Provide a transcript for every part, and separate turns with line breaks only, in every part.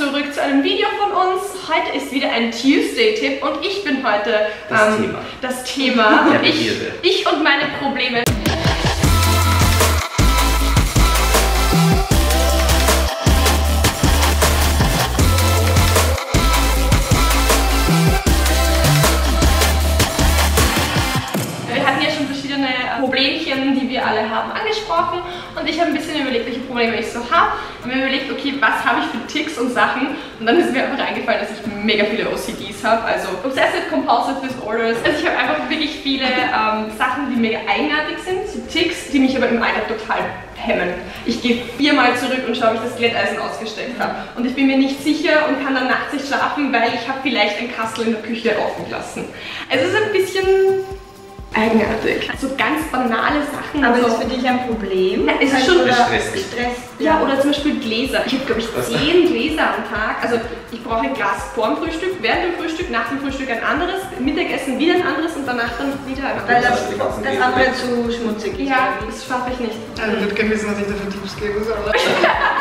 zurück zu einem Video von uns. Heute ist wieder ein Tuesday-Tipp und ich bin heute
Das
ähm,
Thema.
das Thema. Ich, ich und meine Probleme. Problemchen, die wir alle haben, angesprochen und ich habe ein bisschen überlegt, welche Probleme ich so habe. Und mir überlegt, okay, was habe ich für Ticks und Sachen und dann ist mir einfach eingefallen, dass ich mega viele OCDs habe, also Obsessive Compulsive Disorders. Also ich habe einfach wirklich viele ähm, Sachen, die mega eigenartig sind, so Ticks, die mich aber im Alltag total hemmen. Ich gehe viermal zurück und schaue, ob ich das Glätteisen ausgesteckt habe und ich bin mir nicht sicher und kann dann nachts nicht schlafen, weil ich habe vielleicht ein Kastel in der Küche offen gelassen. Also es ist ein bisschen eigenartig. So ganz banale Sachen.
Aber
so.
ist das für dich ein Problem?
Ja, es ist schon-
oder. Stress.
ja, oder zum Beispiel Gläser. Ich habe, glaube ich, zehn Gläser am Tag. Also ich brauche ein Glas vor dem Frühstück, während dem Frühstück, nach dem Frühstück ein anderes, Mittagessen wieder ein anderes und danach dann wieder ein
Weil
anderes.
das,
ganzen
das
Gläser
andere zu schmutzig ist.
Ja, das schaffe ich nicht.
Also ich würde gerne wissen, was ich da für Tipps geben soll.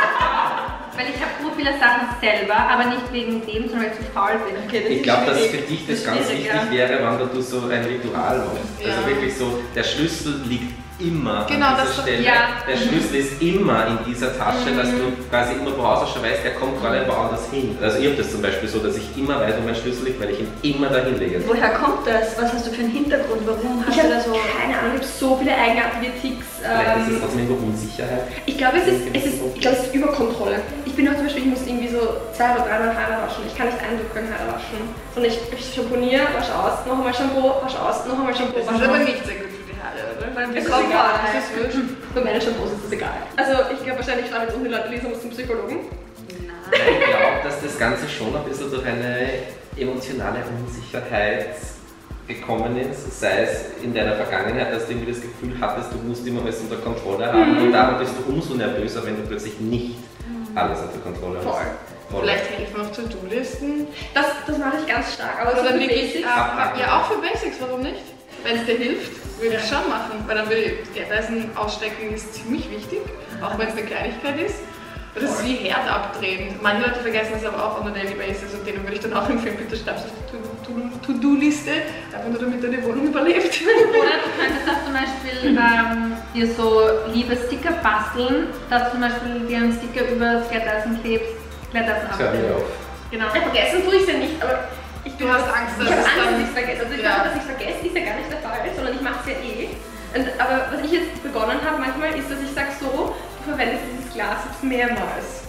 Weil ich habe so viele Sachen selber, aber nicht wegen dem, sondern weil ich zu faul bin.
Okay, das
Ich glaube, dass für dich das
ist
ganz wichtig
ja.
wäre, wenn du so ein Ritual machst. Also
Ja.
wirklich so, der Schlüssel liegt immer
Genau,
an
das
dieser Stelle.
ja.
Der Schlüssel ist immer in dieser Tasche, dass du quasi immer voraus schon weißt, der kommt gerade woanders hin. Also ich habe das zum Beispiel so, dass ich immer weiß, wo mein Schlüssel liegt, weil ich ihn immer dahin lege.
Woher kommt das? Was hast du für einen Hintergrund? Warum hast
Ich
du
habe
da so...
keine Ahnung, ich habe so viele eigenartige Ticks.
Vielleicht ist es
Ähm,
trotzdem irgendwo Unsicherheit.
ich glaube, es ist, es ist, ich glaube, es ist Überkontrolle. Ich bin auch zum Beispiel, ich muss irgendwie so zwei oder dreimal Haare waschen. Ich kann nicht eindrücken Haare waschen. Sondern ich, ich schamponiere, wasche aus, noch einmal Shampoo, wasche aus, noch einmal Shampoo,
Das
wasche
ist aber
aus.
nicht sehr gut
Es ist
bekommt
egal.
man, das ist wurscht.
Bei Shampoos ist das egal. Also ich glaube wahrscheinlich, ich jetzt die Leute lesen muss zum Psychologen.
Ich glaube, dass das Ganze schon ein bisschen durch eine emotionale Unsicherheit gekommen ist, sei es in deiner Vergangenheit, dass du irgendwie das Gefühl hattest, du musst immer alles unter Kontrolle haben
Mhm.
und darum bist du umso nervöser, wenn du plötzlich nicht alles unter Kontrolle hast.
Voll.
Voll.
Vielleicht helfen auch To-Do-Listen.
Das, das mache ich ganz stark. Aber
Oder
so für Basics.
äh, ja auch für Basics, warum nicht? Wenn es dir hilft, würde ich schon machen. Weil dann würde ich, Glätteisen ausstecken ist ziemlich wichtig, auch wenn es eine Kleinigkeit ist. Das ist wie Herd abdrehen. Manche Leute vergessen das aber auch on a daily basis und denen würde ich dann auch empfehlen, bitte schreibst du To-Do-Liste, einfach nur damit deine Wohnung überlebt.
Oder du könntest auch zum Beispiel ähm, dir so liebe Sticker basteln, dass du zum Beispiel dir einen Sticker über das Glätteisen klebst, Glätteisen
auf.
Genau.
Ja, vergessen tue ich es ja nicht, aber ich
Du hast Angst,
ich
dass
habe
es
Angst, dass ich es vergesse. Also ich
Ja.
glaube, dass ich es vergesse, ist ja gar nicht der Fall, sondern ich mache es ja eh. Und, aber was ich jetzt begonnen habe manchmal, ist, dass ich sage so, du verwendest dieses Glas jetzt mehrmals.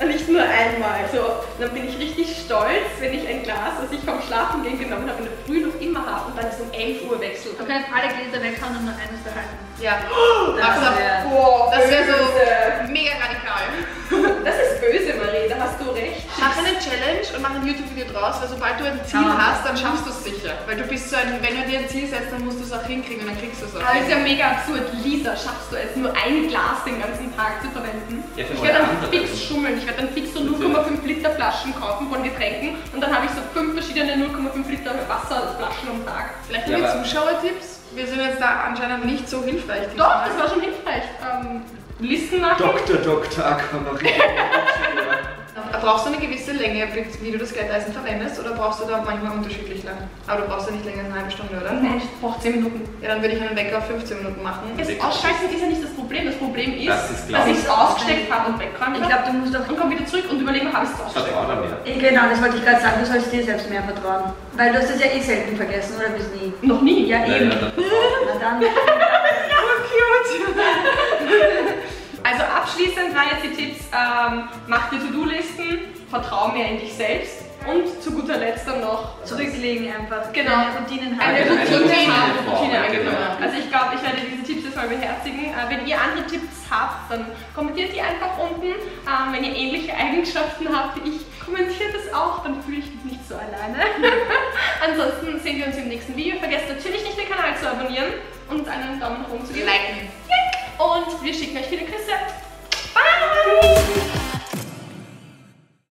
Und nicht nur einmal. So, dann bin ich richtig stolz, wenn ich ein Glas, das ich vom Schlafen gehen genommen habe, in der Früh noch immer habe und dann ist um 11 Uhr wechselt.
Du kannst alle Gläser weghauen und nur eines behalten.
Ja,
Das
das,
wär-
wäre so
böse.
mega radikal.
Das ist böse, Marie,
ein YouTube-Video draus, weil sobald du ein Ziel
Ah.
hast, dann schaffst du es sicher. Weil du bist so ein, wenn du dir ein Ziel setzt, dann musst du es auch hinkriegen und dann kriegst du es auch.
Aber ist ja mega absurd. Lisa, schaffst du es, nur ein Glas den ganzen Tag zu verwenden?
Ja,
ich werde dann fix schummeln. Ich werde dann fix so 0,5 Liter Flaschen kaufen von Getränken und dann habe ich so fünf verschiedene 0,5 Liter Wasserflaschen am Tag.
Vielleicht
Ja,
haben wir
aber-
Zuschauertipps. Wir sind jetzt da anscheinend nicht so hilfreich.
Doch, das war schon hilfreich. Ähm, Listen machen.
Dr. Dr. Aquamarie.
Brauchst du eine gewisse Länge, wie du das Glätteisen verwendest, oder brauchst du da manchmal unterschiedlich lang? Aber du brauchst ja nicht länger als eine halbe Stunde, oder?
Nein, ich brauche 10 Minuten.
Ja, dann würde ich einen Wecker auf 15 Minuten machen.
Das Ausschalten ist ja nicht das Problem. Das Problem ist,
Das ist,
dass
ich,
es ausgesteckt habe und wegräumt
Ich glaube, du musst doch...
und komme wieder zurück und überlege, habe ich es ausgesteckt.
Vertrau da mehr.
Eh, Genau, das wollte ich gerade sagen. Du sollst dir selbst mehr vertrauen. Weil du hast es ja eh selten vergessen, oder bis nie?
Noch nie.
Ja, eben. Na dann.
Abschließend waren jetzt die Tipps, ähm, mach dir To-Do-Listen, vertrau mehr in dich selbst und zu guter Letzt dann noch
Zurücklegen einfach.
Genau.
Deine Routinen haben.
eine
Eine
Routine,
Routine
haben, Routine
genau.
eingenommen. Also ich glaube, ich werde diese Tipps jetzt mal beherzigen. Äh, wenn ihr andere Tipps habt, dann kommentiert die einfach unten. Ähm, wenn ihr ähnliche Eigenschaften habt wie ich, kommentiert es auch, dann fühle ich mich nicht so alleine. Ansonsten sehen wir uns im nächsten Video. Vergesst natürlich nicht den Kanal zu abonnieren und einen Daumen nach oben zu geben.
Liken.
Und wir schicken euch viele Küsse. Bye!